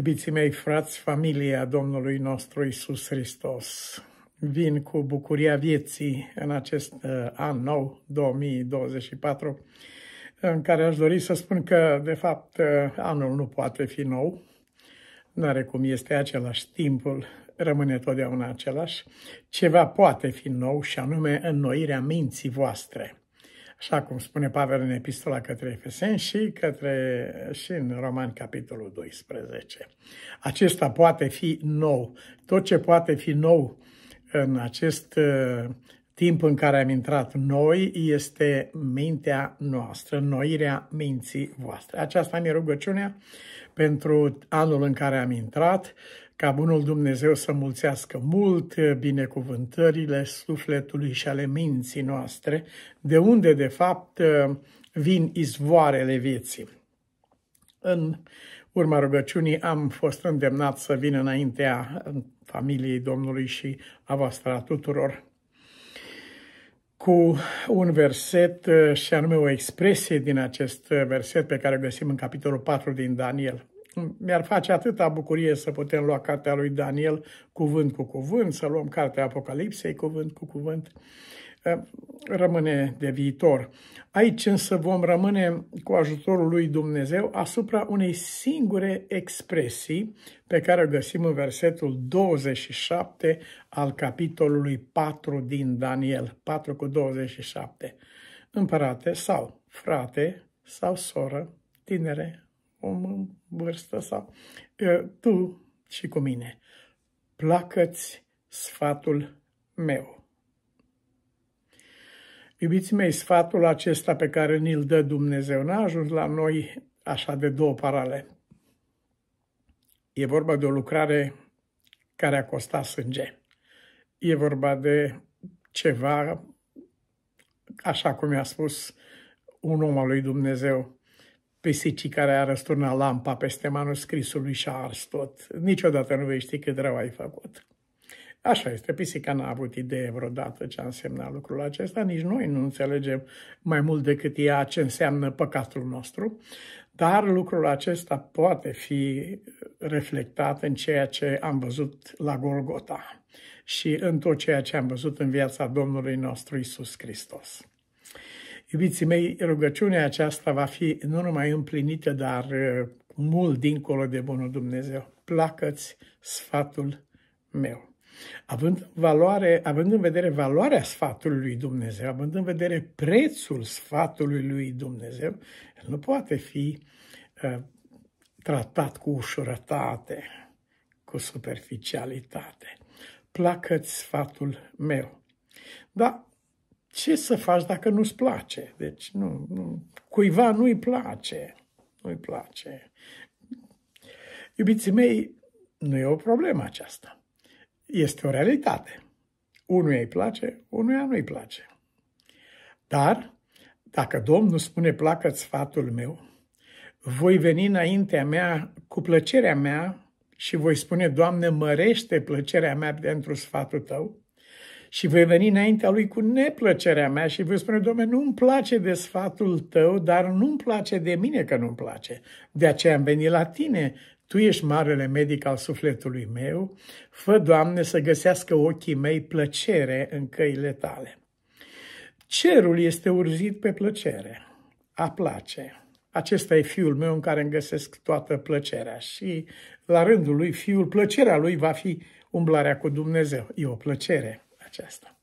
Iubiții mei, frați, familia Domnului nostru Isus Hristos, vin cu bucuria vieții în acest uh, an nou, 2024, în care aș dori să spun că, de fapt, uh, anul nu poate fi nou, nu are cum este același, timpul rămâne totdeauna același. Ceva poate fi nou și anume înnoirea minții voastre așa cum spune Pavel în epistola către Efeseni și, către, și în Roman, capitolul 12. Acesta poate fi nou. Tot ce poate fi nou în acest uh, timp în care am intrat noi este mintea noastră, noirea minții voastre. Aceasta mi-e rugăciunea pentru anul în care am intrat, ca Bunul Dumnezeu să mulțească mult binecuvântările sufletului și ale minții noastre, de unde, de fapt, vin izvoarele vieții. În urma rugăciunii am fost îndemnat să vin înaintea familiei Domnului și a voastră a tuturor cu un verset și anume o expresie din acest verset pe care o găsim în capitolul 4 din Daniel mi-ar face atâta bucurie să putem lua cartea lui Daniel cuvânt cu cuvânt, să luăm cartea Apocalipsei cuvânt cu cuvânt, eh, rămâne de viitor. Aici însă vom rămâne cu ajutorul lui Dumnezeu asupra unei singure expresii pe care o găsim în versetul 27 al capitolului 4 din Daniel, 4 cu 27. Împărate sau frate sau soră, tinere, om în vârstă sau tu și cu mine. Placă-ți sfatul meu. Iubiții mei, sfatul acesta pe care ni-l dă Dumnezeu n-a ajuns la noi așa de două parale. E vorba de o lucrare care a costat sânge. E vorba de ceva, așa cum i-a spus un om al lui Dumnezeu, pisicii care a răsturnat lampa peste manuscrisului și a ars tot. Niciodată nu vei ști cât rău ai făcut. Așa este, pisica n-a avut idee vreodată ce însemna lucrul acesta, nici noi nu înțelegem mai mult decât ea ce înseamnă păcatul nostru, dar lucrul acesta poate fi reflectat în ceea ce am văzut la Golgota și în tot ceea ce am văzut în viața Domnului nostru Isus Hristos. Iubiții mei, rugăciunea aceasta va fi nu numai împlinită, dar uh, mult dincolo de bunul Dumnezeu. Placă-ți sfatul meu. Având, valoare, având în vedere valoarea sfatului lui Dumnezeu, având în vedere prețul sfatului lui Dumnezeu, el nu poate fi uh, tratat cu ușurătate, cu superficialitate. Placă-ți sfatul meu. Da, ce să faci dacă nu-ți place? Deci, nu, nu, cuiva nu-i place. Nu-i place. Iubiții mei, nu e o problemă aceasta. Este o realitate. Unuia îi place, unuia nu-i place. Dar, dacă Domnul spune placă sfatul meu, voi veni înaintea mea cu plăcerea mea și voi spune, Doamne, mărește plăcerea mea pentru sfatul tău și voi veni înaintea lui cu neplăcerea mea și voi spune, Doamne, nu-mi place de sfatul tău, dar nu-mi place de mine că nu-mi place. De aceea am venit la tine. Tu ești marele medic al sufletului meu. Fă, Doamne, să găsească ochii mei plăcere în căile tale. Cerul este urzit pe plăcere, a place. Acesta e fiul meu în care îmi găsesc toată plăcerea și la rândul lui fiul, plăcerea lui va fi umblarea cu Dumnezeu. E o plăcere aceasta.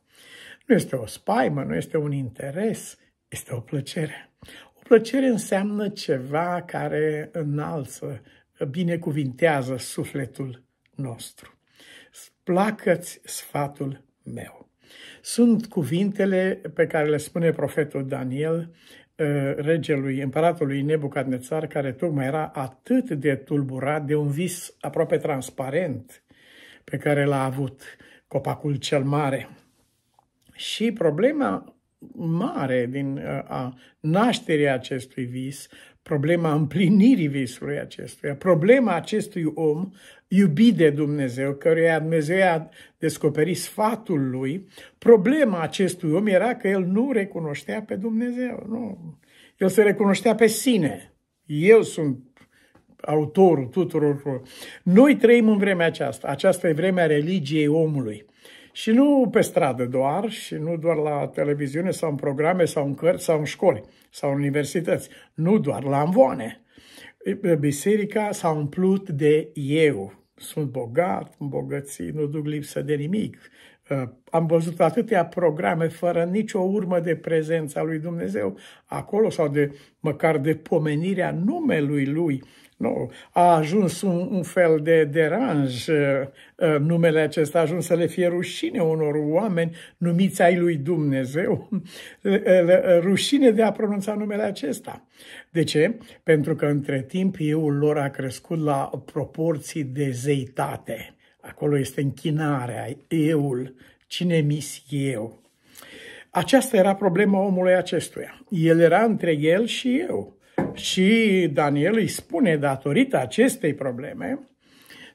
Nu este o spaimă, nu este un interes, este o plăcere. O plăcere înseamnă ceva care înalță, binecuvintează sufletul nostru. Placă-ți sfatul meu. Sunt cuvintele pe care le spune profetul Daniel uh, regelui, împăratului Nebucadnețar, care tocmai era atât de tulburat de un vis aproape transparent pe care l-a avut copacul cel mare. Și problema mare din a nașterii acestui vis, problema împlinirii visului acestuia, problema acestui om iubit de Dumnezeu, căruia Dumnezeu a descoperit sfatul lui, problema acestui om era că el nu recunoștea pe Dumnezeu. Nu. El se recunoștea pe sine. Eu sunt autorul tuturor. Noi trăim în vremea aceasta. Aceasta e vremea religiei omului. Și nu pe stradă doar, și nu doar la televiziune sau în programe sau în cărți sau în școli sau în universități. Nu doar la învoane. Biserica s-a umplut de eu. Sunt bogat, îmbogățit, nu duc lipsă de nimic. Uh, am văzut atâtea programe fără nicio urmă de prezența lui Dumnezeu acolo sau de măcar de pomenirea numelui lui nu, a ajuns un, un fel de deranj uh, uh, numele acesta, a ajuns să le fie rușine unor oameni numiți ai lui Dumnezeu, rușine de a pronunța numele acesta. De ce? Pentru că între timp euul lor a crescut la proporții de zeitate. Acolo este închinarea, eul, cine mis eu. Aceasta era problema omului acestuia. El era între el și eu. Și Daniel îi spune, datorită acestei probleme,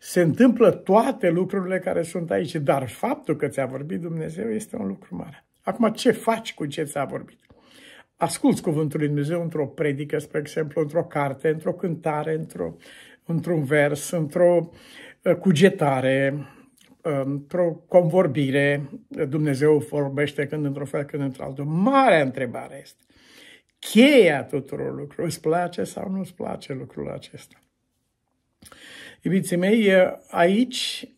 se întâmplă toate lucrurile care sunt aici, dar faptul că ți-a vorbit Dumnezeu este un lucru mare. Acum, ce faci cu ce ți-a vorbit? Asculți cuvântul lui Dumnezeu într-o predică, spre exemplu, într-o carte, într-o cântare, într-o, într-un vers, într-o uh, cugetare, uh, într-o convorbire. Dumnezeu vorbește când într-o fel, când într-altul. Marea întrebare este, cheia tuturor lucrurilor. Îți place sau nu îți place lucrul acesta? Iubiții mei, aici,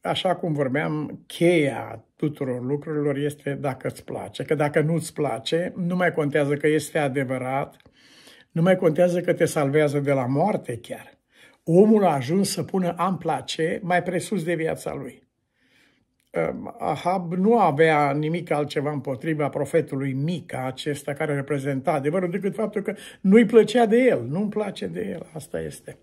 așa cum vorbeam, cheia tuturor lucrurilor este dacă îți place. Că dacă nu îți place, nu mai contează că este adevărat, nu mai contează că te salvează de la moarte chiar. Omul a ajuns să pună am place mai presus de viața lui. Ahab nu avea nimic altceva împotriva profetului Mica acesta care reprezenta adevărul decât faptul că nu-i plăcea de el, nu-mi place de el, asta este.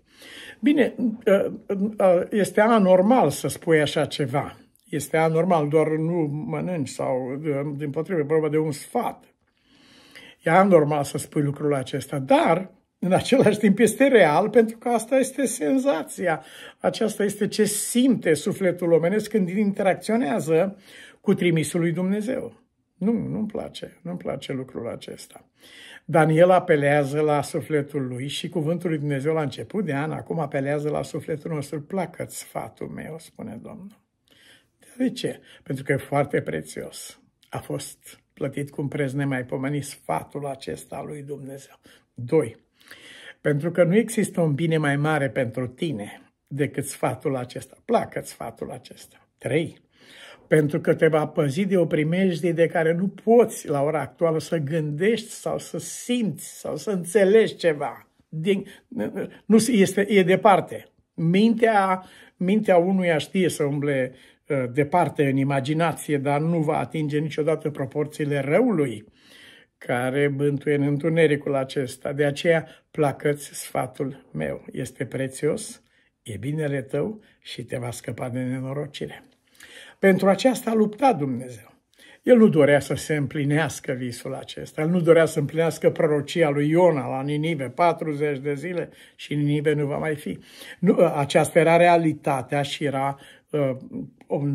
Bine, ă, ă, este anormal să spui așa ceva. Este anormal, doar nu mănânci sau din potrivă, vorba de un sfat. E anormal să spui lucrul acesta, dar în același timp este real pentru că asta este senzația. Aceasta este ce simte sufletul omenesc când interacționează cu trimisul lui Dumnezeu. Nu, nu-mi place, nu-mi place lucrul acesta. Daniel apelează la sufletul lui și cuvântul lui Dumnezeu la început de an, acum apelează la sufletul nostru. Placă-ți sfatul meu, spune Domnul. De ce? Pentru că e foarte prețios. A fost plătit cu un preț nemaipomenit sfatul acesta lui Dumnezeu. Doi, pentru că nu există un bine mai mare pentru tine decât sfatul acesta. Placă sfatul acesta. 3. Pentru că te va păzi de o primejdie de care nu poți la ora actuală să gândești sau să simți sau să înțelegi ceva. Din, nu, este, e departe. Mintea, mintea unuia știe să umble uh, departe în imaginație, dar nu va atinge niciodată proporțiile răului care bântuie în întunericul acesta. De aceea, placăți sfatul meu. Este prețios, e binele tău și te va scăpa de nenorocire. Pentru aceasta a luptat Dumnezeu. El nu dorea să se împlinească visul acesta. El nu dorea să împlinească prorocia lui Iona la Ninive, 40 de zile și Ninive nu va mai fi. Nu, aceasta era realitatea și era uh,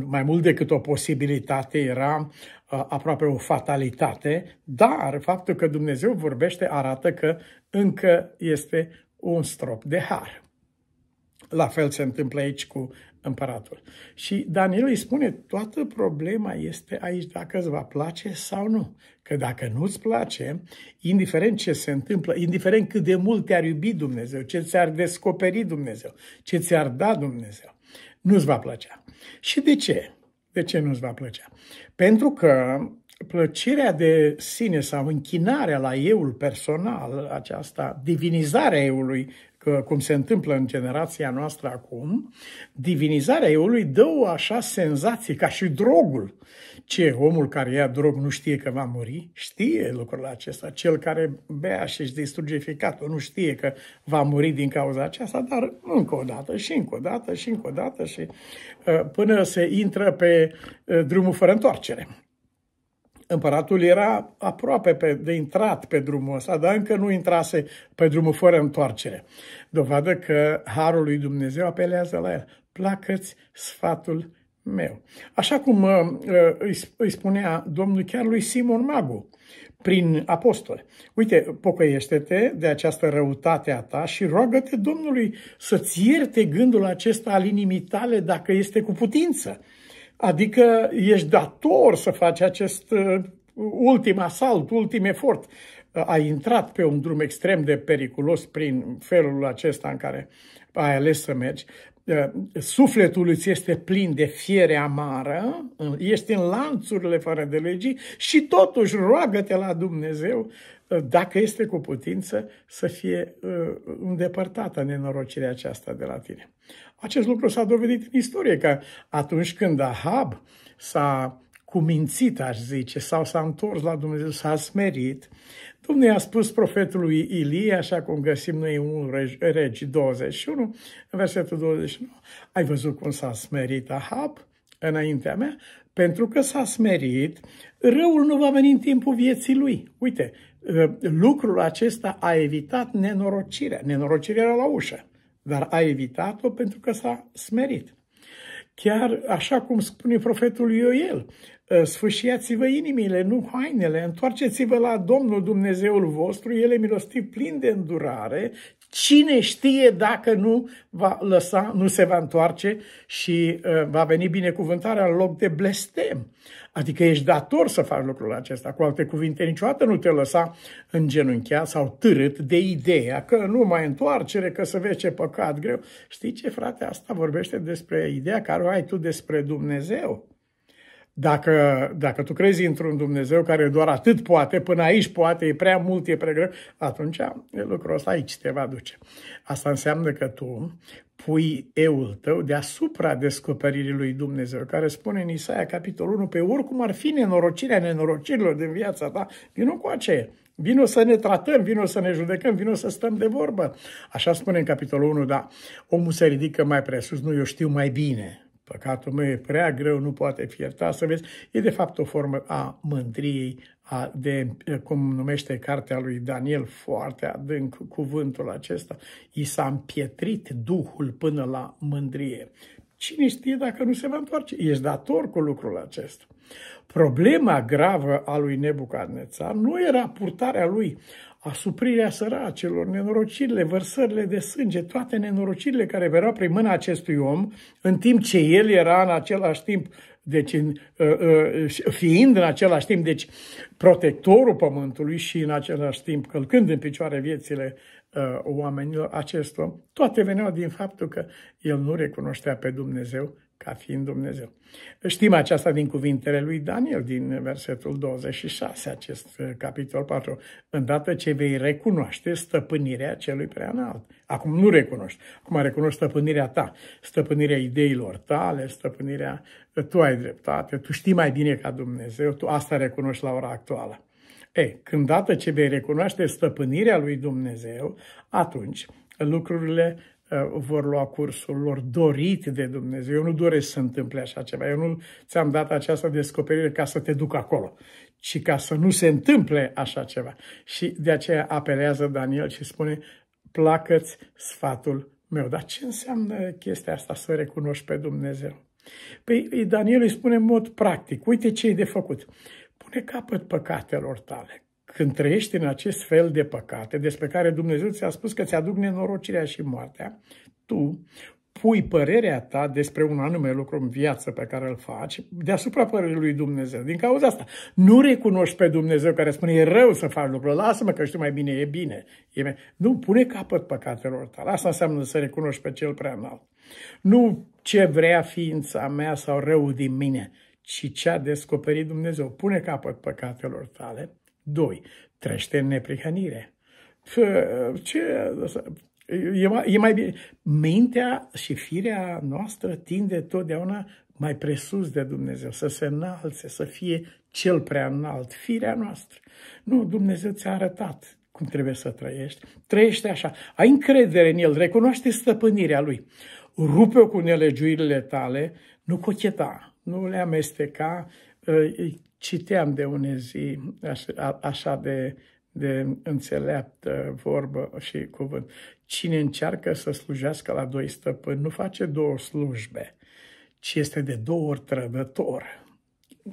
mai mult decât o posibilitate, era aproape o fatalitate, dar faptul că Dumnezeu vorbește arată că încă este un strop de har. La fel se întâmplă aici cu împăratul. Și Daniel îi spune, toată problema este aici dacă îți va place sau nu. Că dacă nu îți place, indiferent ce se întâmplă, indiferent cât de mult te-ar iubi Dumnezeu, ce ți-ar descoperi Dumnezeu, ce ți-ar da Dumnezeu, nu-ți va plăcea. Și de ce? De ce nu-ți va plăcea? Pentru că plăcerea de sine sau închinarea la euul personal, aceasta divinizarea eului, că, cum se întâmplă în generația noastră acum, divinizarea eului dă o așa senzație, ca și drogul. Ce, omul care ia drog nu știe că va muri? Știe lucrul acesta. Cel care bea și își distruge ficatul nu știe că va muri din cauza aceasta, dar încă o dată și încă o dată și încă o dată și uh, până se intră pe uh, drumul fără întoarcere împăratul era aproape pe, de intrat pe drumul ăsta, dar încă nu intrase pe drumul fără întoarcere. Dovadă că Harul lui Dumnezeu apelează la el. Placă-ți sfatul meu. Așa cum uh, îi, îi spunea Domnul chiar lui Simon Magu, prin apostoli. Uite, pocăiește-te de această răutate a ta și roagă-te Domnului să-ți ierte gândul acesta al inimii tale dacă este cu putință. Adică ești dator să faci acest uh, ultim asalt, ultim efort. Ai intrat pe un drum extrem de periculos prin felul acesta în care ai ales să mergi, sufletul îți este plin de fiere amară, ești în lanțurile fără de legii și totuși roagă-te la Dumnezeu dacă este cu putință să fie îndepărtată nenorocirea aceasta de la tine. Acest lucru s-a dovedit în istorie, că atunci când Ahab s-a cumințit, aș zice, sau s-a întors la Dumnezeu, s-a smerit, Dumnezeu a spus profetului Ilie, așa cum găsim noi în Regi 21, în versetul 29, ai văzut cum s-a smerit Ahab înaintea mea? Pentru că s-a smerit, răul nu va veni în timpul vieții lui. Uite, lucrul acesta a evitat nenorocirea. Nenorocirea era la ușă, dar a evitat-o pentru că s-a smerit. Chiar așa cum spune profetul Ioel, Ă, sfâșiați-vă inimile, nu hainele, întoarceți-vă la Domnul Dumnezeul vostru, El e milostiv, plin de îndurare, cine știe dacă nu va lăsa, nu se va întoarce și uh, va veni binecuvântarea în loc de blestem. Adică ești dator să faci lucrul acesta. Cu alte cuvinte, niciodată nu te lăsa îngenunchiat sau târât de ideea că nu mai întoarcere, că să vezi ce păcat greu. Știi ce, frate? Asta vorbește despre ideea care o ai tu despre Dumnezeu. Dacă, dacă tu crezi într-un Dumnezeu care doar atât poate, până aici poate, e prea mult, e prea greu, atunci lucrul ăsta aici te va duce. Asta înseamnă că tu pui eul tău deasupra descoperirii lui Dumnezeu, care spune în Isaia, capitolul 1, pe oricum ar fi nenorocirea nenorocirilor din viața ta, vină cu aceea. Vino să ne tratăm, vino să ne judecăm, vino să stăm de vorbă. Așa spune în capitolul 1, da, omul se ridică mai presus, nu, eu știu mai bine. Păcatul meu e prea greu, nu poate fi iertat. Să vezi, e de fapt o formă a mândriei, a, de, cum numește cartea lui Daniel, foarte adânc cuvântul acesta. I s-a împietrit Duhul până la mândrie. Cine știe dacă nu se va întoarce? Ești dator cu lucrul acesta. Problema gravă a lui Nebucadnețar nu era purtarea lui asuprirea săracilor, nenorocirile, vărsările de sânge, toate nenorocirile care veneau prin mâna acestui om, în timp ce el era în același timp, deci în, uh, uh, fiind în același timp, deci protectorul pământului și în același timp călcând în picioare viețile uh, oamenilor acestor, toate veneau din faptul că el nu recunoștea pe Dumnezeu ca fiind Dumnezeu. Știm aceasta din cuvintele lui Daniel, din versetul 26, acest uh, capitol 4. Îndată ce vei recunoaște stăpânirea celui prea înalt. Acum nu recunoști, acum recunoști stăpânirea ta, stăpânirea ideilor tale, stăpânirea, uh, tu ai dreptate, tu știi mai bine ca Dumnezeu, tu asta recunoști la ora actuală. Ei, când dată ce vei recunoaște stăpânirea lui Dumnezeu, atunci lucrurile Uh, vor lua cursul lor dorit de Dumnezeu. Eu nu doresc să întâmple așa ceva. Eu nu ți-am dat această descoperire ca să te duc acolo, ci ca să nu se întâmple așa ceva. Și de aceea apelează Daniel și spune, placă-ți sfatul meu. Dar ce înseamnă chestia asta să recunoști pe Dumnezeu? Păi Daniel îi spune în mod practic, uite ce e de făcut. Pune capăt păcatelor tale când trăiești în acest fel de păcate, despre care Dumnezeu ți-a spus că ți-aduc nenorocirea și moartea, tu pui părerea ta despre un anume lucru în viață pe care îl faci deasupra părerii lui Dumnezeu. Din cauza asta, nu recunoști pe Dumnezeu care spune e rău să faci lucrul, lasă-mă că știu mai bine, e bine. E bine. Nu, pune capăt păcatelor tale. Asta înseamnă să recunoști pe cel prea înalt. Nu ce vrea ființa mea sau rău din mine, ci ce a descoperit Dumnezeu. Pune capăt păcatelor tale 2. Trește în neprihănire. Ce, e, mai, e mai bine. Mintea și firea noastră tinde totdeauna mai presus de Dumnezeu, să se înalțe, să fie cel prea înalt, firea noastră. Nu, Dumnezeu ți-a arătat cum trebuie să trăiești. Trăiește așa, ai încredere în El, recunoaște stăpânirea Lui. Rupe-o cu nelegiuirile tale, nu cocheta, nu le amesteca, citeam de une zi așa, așa de, de înțeleaptă vorbă și cuvânt. Cine încearcă să slujească la doi stăpâni nu face două slujbe, ci este de două ori trădător.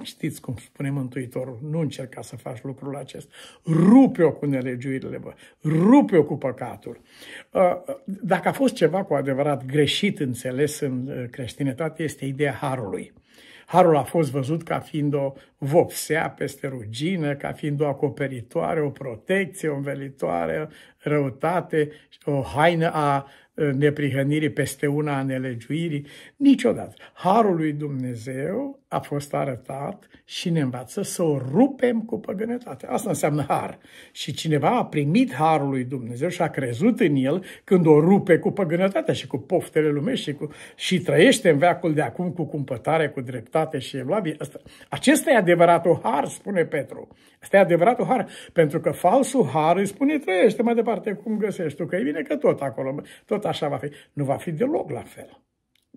știți cum spune Mântuitorul, nu încerca să faci lucrul acesta. Rupe-o cu nelegiuirile, bă. rupe-o cu păcatul. Uh, dacă a fost ceva cu adevărat greșit înțeles în uh, creștinătate, este ideea harului. Harul a fost văzut ca fiind o vopsea peste rugină, ca fiind o acoperitoare, o protecție, o învelitoare, răutate, o haină a neprihănirii peste una a nelegiuirii, niciodată. Harul lui Dumnezeu a fost arătat și ne învață să o rupem cu păgânătate. Asta înseamnă har. Și cineva a primit harul lui Dumnezeu și a crezut în el când o rupe cu păgânătatea și cu poftele lumești și, cu, și trăiește în veacul de acum cu cumpătare, cu dreptate și evlavie. Asta, acesta e adevăratul har, spune Petru. Asta e adevăratul har, pentru că falsul har îi spune trăiește mai departe cum găsești tu, că e bine că tot acolo, tot așa va fi. Nu va fi deloc la fel.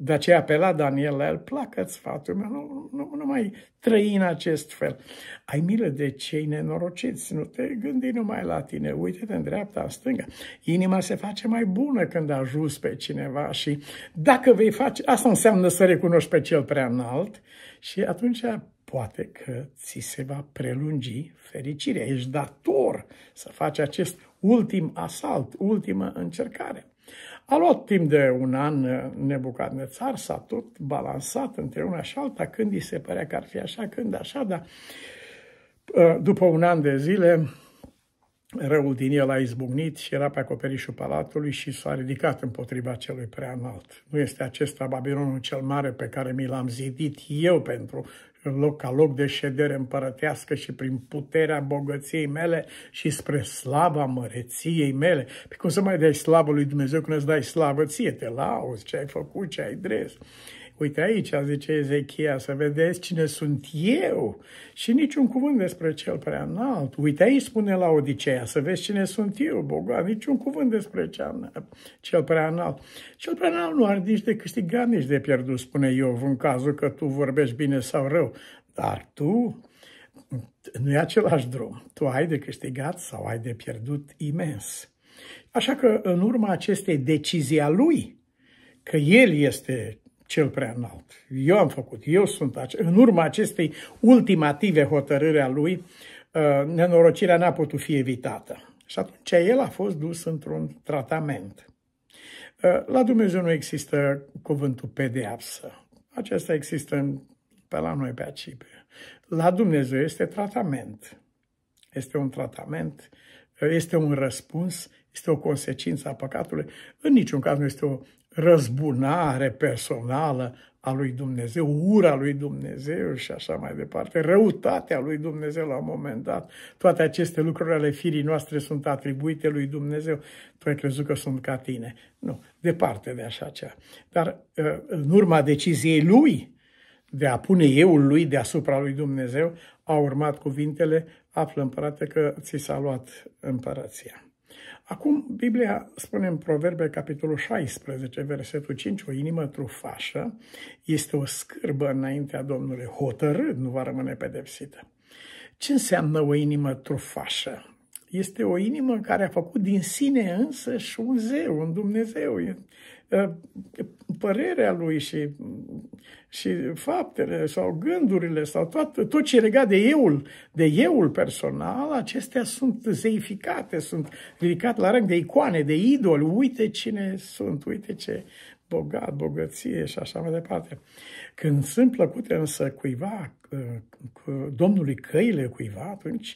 De aceea apela Daniel la el, placă-ți sfatul meu, nu, nu, nu mai trăi în acest fel. Ai milă de cei nenorociți, nu te gândi numai la tine, uite-te în dreapta, în stânga. Inima se face mai bună când ajuți pe cineva și dacă vei face, asta înseamnă să recunoști pe cel prea înalt și atunci poate că ți se va prelungi fericirea. Ești dator să faci acest ultim asalt, ultimă încercare. A luat timp de un an țar, s-a tot balansat între una și alta, când îi se părea că ar fi așa, când așa, dar ă, după un an de zile, răul din el a izbucnit și era pe acoperișul palatului și s-a ridicat împotriva celui prea înalt. Nu este acesta Babilonul cel mare pe care mi l-am zidit eu pentru loc, ca loc de ședere împărătească și prin puterea bogăției mele și spre slava măreției mele. Pe cum să mai dai slavă lui Dumnezeu când îți dai slavă ție, te lauzi ce ai făcut, ce ai dres. Uite aici, zice Ezechia, să vedeți cine sunt eu și niciun cuvânt despre cel prea înalt. Uite aici spune la Odiceea, să vezi cine sunt eu, bogat, niciun cuvânt despre cel prea înalt. Cel prea înalt nu are nici de câștigat, nici de pierdut, spune Iov, în cazul că tu vorbești bine sau rău. Dar tu, nu e același drum. Tu ai de câștigat sau ai de pierdut imens. Așa că, în urma acestei decizii a lui, că el este cel prea înalt. Eu am făcut, eu sunt ace- În urma acestei ultimative hotărâri a lui, uh, nenorocirea n-a putut fi evitată. Și atunci el a fost dus într-un tratament. Uh, la Dumnezeu nu există cuvântul pedeapsă. Acesta există pe la noi pe aici. La Dumnezeu este tratament. Este un tratament, uh, este un răspuns, este o consecință a păcatului. În niciun caz nu este o răzbunare personală a lui Dumnezeu, ura lui Dumnezeu și așa mai departe, răutatea lui Dumnezeu la un moment dat. Toate aceste lucruri ale firii noastre sunt atribuite lui Dumnezeu. Tu ai crezut că sunt ca tine. Nu, departe de așa cea. Dar uh, în urma deciziei lui de a pune euul lui deasupra lui Dumnezeu, au urmat cuvintele, află împărate că ți s-a luat împărăția. Acum, Biblia spune în Proverbe, capitolul 16, versetul 5, o inimă trufașă este o scârbă înaintea Domnului, hotărât nu va rămâne pedepsită. Ce înseamnă o inimă trufașă? Este o inimă care a făcut din sine însă și un zeu, un Dumnezeu. Ă, părerea lui și, și faptele sau gândurile sau tot, tot ce e legat de euul, de euul personal, acestea sunt zeificate, sunt ridicate la rând de icoane, de idoli. Uite cine sunt, uite ce bogat, bogăție și așa mai departe. Când sunt plăcute însă cuiva, cu Domnului căile cuiva, atunci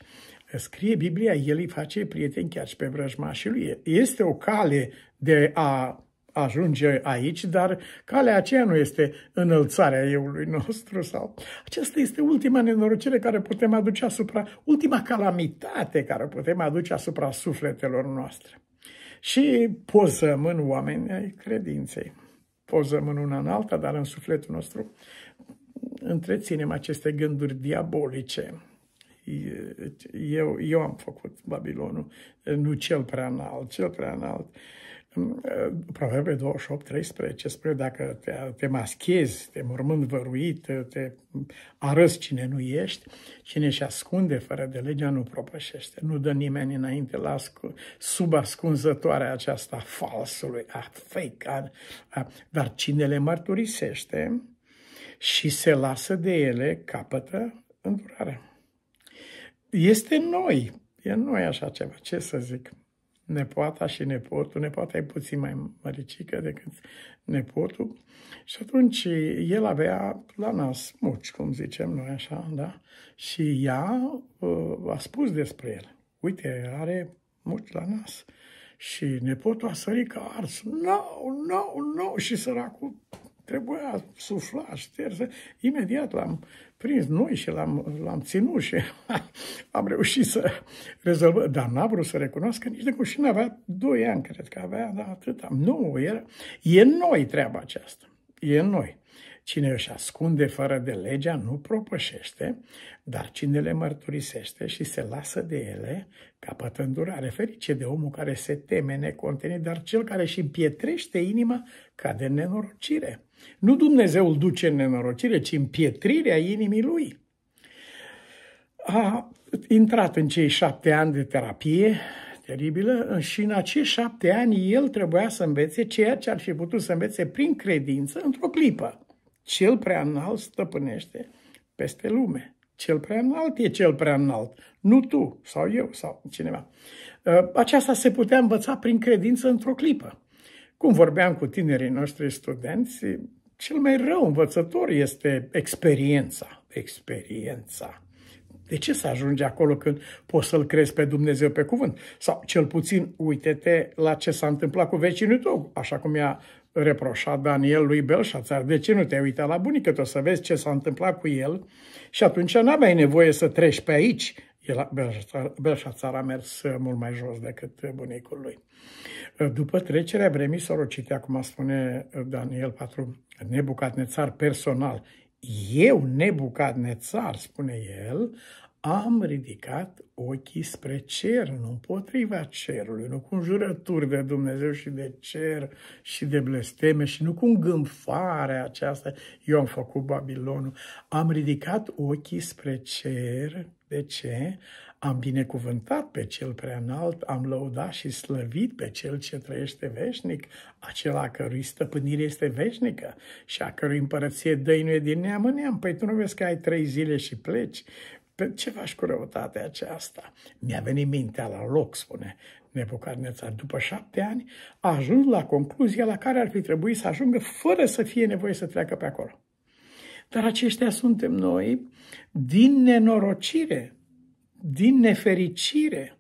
scrie Biblia, el îi face prieteni chiar și pe vrăjmașii lui. Este o cale de a ajunge aici, dar calea aceea nu este înălțarea euului nostru sau aceasta este ultima nenorocire care putem aduce asupra, ultima calamitate care putem aduce asupra sufletelor noastre. Și pozăm în oameni ai credinței. Pozăm în una în alta, dar în sufletul nostru întreținem aceste gânduri diabolice. Eu, eu am făcut Babilonul, nu cel prea înalt, cel prea înalt. Proverbe 28, 13 spune dacă te, te maschezi, te mormânt văruit, te arăți cine nu ești, cine și ascunde fără de legea nu propășește. Nu dă nimeni înainte la ascu- sub ascunzătoarea aceasta falsului, a fake, a, a, dar cine le mărturisește și se lasă de ele, capătă îndurare. Este noi, e noi așa ceva, ce să zic. Nepoata și nepotul, nepoata e puțin mai măricică decât nepotul și atunci el avea la nas muci, cum zicem noi așa, da? Și ea uh, a spus despre el. Uite, are muci la nas. Și nepotul a sărit ca ars. Nu, no, nu, no, nu. No. Și săracul trebuia sufla, șterse. Imediat l-am prins noi și l-am, l-am ținut și am reușit să rezolvăm. Dar n-a vrut să recunoască nici de cum și n-avea doi ani, cred că avea, da, atâta. Nu, era, e noi treaba aceasta. E noi. Cine își ascunde fără de legea nu propășește, dar cine le mărturisește și se lasă de ele, capătă îndurare. Ferice de omul care se teme necontenit, dar cel care își împietrește inima cade în nenorocire. Nu Dumnezeu îl duce în nenorocire, ci împietrirea inimii lui. A intrat în cei șapte ani de terapie teribilă și în acești șapte ani el trebuia să învețe ceea ce ar fi putut să învețe prin credință într-o clipă. Cel prea înalt stăpânește peste lume. Cel prea înalt e cel prea înalt, nu tu sau eu sau cineva. Ă, aceasta se putea învăța prin credință într-o clipă. Cum vorbeam cu tinerii noștri studenți, cel mai rău învățător este experiența. Experiența. De ce să ajungi acolo când poți să-L crezi pe Dumnezeu pe cuvânt? Sau cel puțin uite-te la ce s-a întâmplat cu vecinul tău, așa cum i-a reproșat Daniel lui Belșațar. De ce nu te-ai uitat la bunică tău să vezi ce s-a întâmplat cu el? Și atunci n-aveai nevoie să treci pe aici. El, Belșațar, Belșațar a mers mult mai jos decât bunicul lui. După trecerea vremii sorocite, acum spune Daniel 4, Nebucadnețar personal, eu, Nebucadnețar, spune el, am ridicat ochii spre cer, nu împotriva cerului, nu cu jurături de Dumnezeu și de cer și de blesteme și nu cu îngânfarea aceasta. Eu am făcut Babilonul. Am ridicat ochii spre cer. De ce? Am binecuvântat pe cel prea înalt, am lăudat și slăvit pe cel ce trăiește veșnic, acela a cărui stăpânire este veșnică și a cărui împărăție dăinuie din neam în neam. Păi tu nu vezi că ai trei zile și pleci? Pe ce faci cu răutatea aceasta? Mi-a venit mintea la loc, spune Nebucadnețar. După șapte ani a ajuns la concluzia la care ar fi trebuit să ajungă fără să fie nevoie să treacă pe acolo. Dar aceștia suntem noi din nenorocire, din nefericire.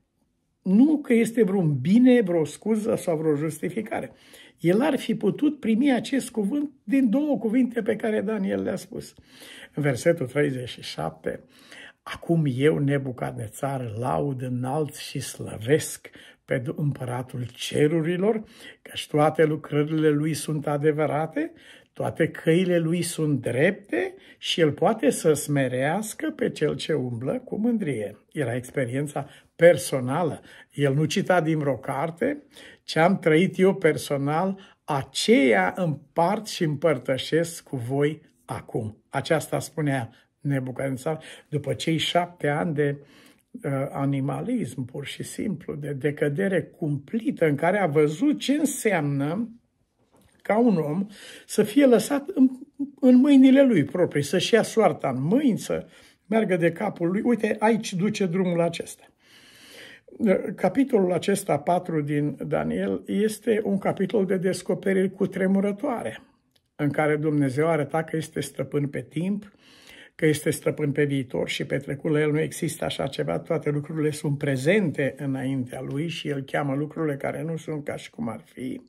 Nu că este vreun bine, vreo scuză sau vreo justificare. El ar fi putut primi acest cuvânt din două cuvinte pe care Daniel le-a spus. În versetul 37, Acum eu, Nebucadnețar, laud înalt și slăvesc pe împăratul cerurilor, căci toate lucrările lui sunt adevărate, toate căile lui sunt drepte și el poate să smerească pe cel ce umblă cu mândrie. Era experiența personală. El nu cita din vreo carte, ce am trăit eu personal, aceea împart și împărtășesc cu voi acum. Aceasta spunea Nebucadnețar, după cei șapte ani de uh, animalism, pur și simplu, de decădere cumplită, în care a văzut ce înseamnă ca un om să fie lăsat în, în mâinile lui proprii, să-și ia soarta în mâini, să meargă de capul lui. Uite, aici duce drumul acesta. Capitolul acesta, 4 din Daniel, este un capitol de descoperiri cu tremurătoare, în care Dumnezeu arăta că este stăpân pe timp, că este stăpân pe viitor și pe trecut. La el nu există așa ceva, toate lucrurile sunt prezente înaintea lui și el cheamă lucrurile care nu sunt ca și cum ar fi.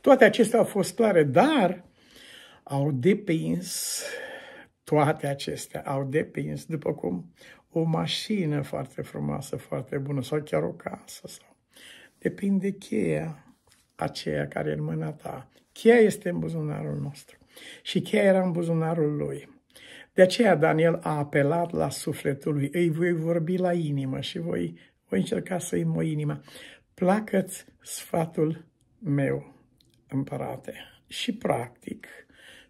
Toate acestea au fost clare, dar au depins, toate acestea au depins, după cum o mașină foarte frumoasă, foarte bună, sau chiar o casă, sau depinde cheia aceea care e în mâna ta. Cheia este în buzunarul nostru și cheia era în buzunarul lui. De aceea Daniel a apelat la sufletul lui, îi voi vorbi la inimă și voi, voi încerca să-i mă inima. Placă-ți sfatul meu, împărate, și practic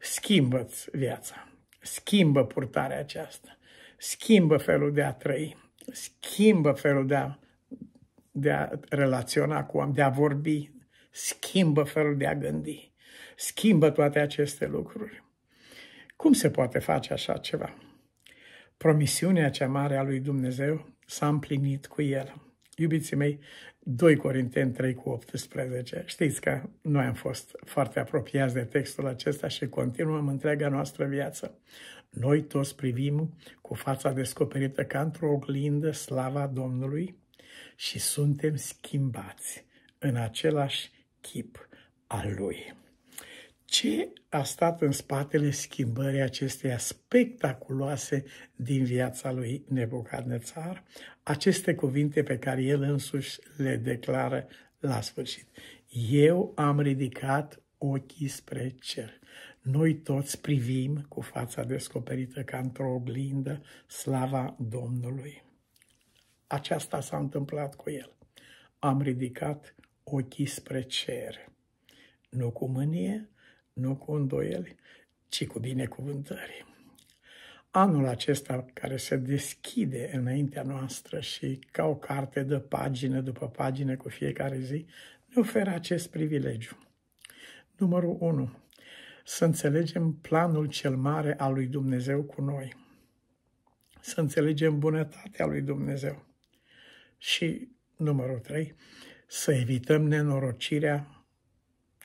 schimbă-ți viața, schimbă purtarea aceasta, schimbă felul de a trăi, schimbă felul de a, de a relaționa cu oameni, de a vorbi, schimbă felul de a gândi, schimbă toate aceste lucruri. Cum se poate face așa ceva? Promisiunea cea mare a lui Dumnezeu s-a împlinit cu el. Iubiții mei, 2 Corinteni 3 cu 18. Știți că noi am fost foarte apropiați de textul acesta și continuăm întreaga noastră viață. Noi toți privim cu fața descoperită ca într-o oglindă slava Domnului și suntem schimbați în același chip al Lui. Ce a stat în spatele schimbării acesteia spectaculoase din viața lui Nebucadnețar? Aceste cuvinte pe care el însuși le declară la sfârșit. Eu am ridicat ochii spre cer. Noi toți privim cu fața descoperită ca într-o oglindă slava Domnului. Aceasta s-a întâmplat cu el. Am ridicat ochii spre cer. Nu cu mânie, nu cu îndoieli, ci cu binecuvântări. Anul acesta care se deschide înaintea noastră și ca o carte de pagină după pagină cu fiecare zi, ne oferă acest privilegiu. Numărul 1. Să înțelegem planul cel mare al lui Dumnezeu cu noi. Să înțelegem bunătatea lui Dumnezeu. Și numărul 3. Să evităm nenorocirea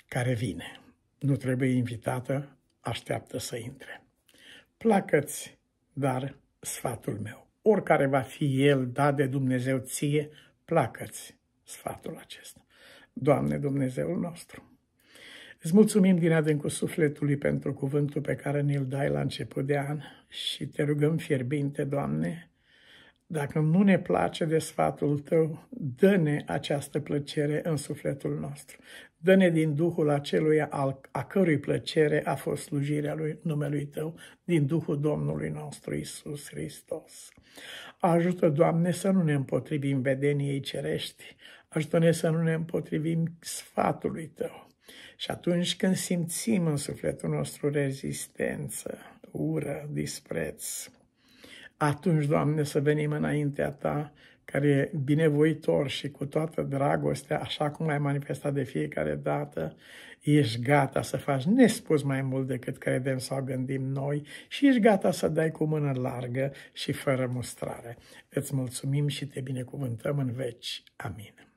care vine nu trebuie invitată, așteaptă să intre. Placă-ți, dar sfatul meu. Oricare va fi el dat de Dumnezeu ție, placă-ți sfatul acesta. Doamne Dumnezeul nostru, îți mulțumim din adâncul sufletului pentru cuvântul pe care ne-l dai la început de an și te rugăm fierbinte, Doamne, dacă nu ne place de sfatul tău, dă-ne această plăcere în sufletul nostru. Dă-ne din Duhul acelui al, a cărui plăcere a fost slujirea lui numelui Tău, din Duhul Domnului nostru Isus Hristos. Ajută, Doamne, să nu ne împotrivim vedeniei cerești, ajută-ne să nu ne împotrivim sfatului Tău. Și atunci când simțim în sufletul nostru rezistență, ură, dispreț, atunci, Doamne, să venim înaintea Ta care e binevoitor și cu toată dragostea, așa cum ai manifestat de fiecare dată, ești gata să faci nespus mai mult decât credem sau gândim noi și ești gata să dai cu mână largă și fără mustrare. Îți mulțumim și te binecuvântăm în veci. Amin.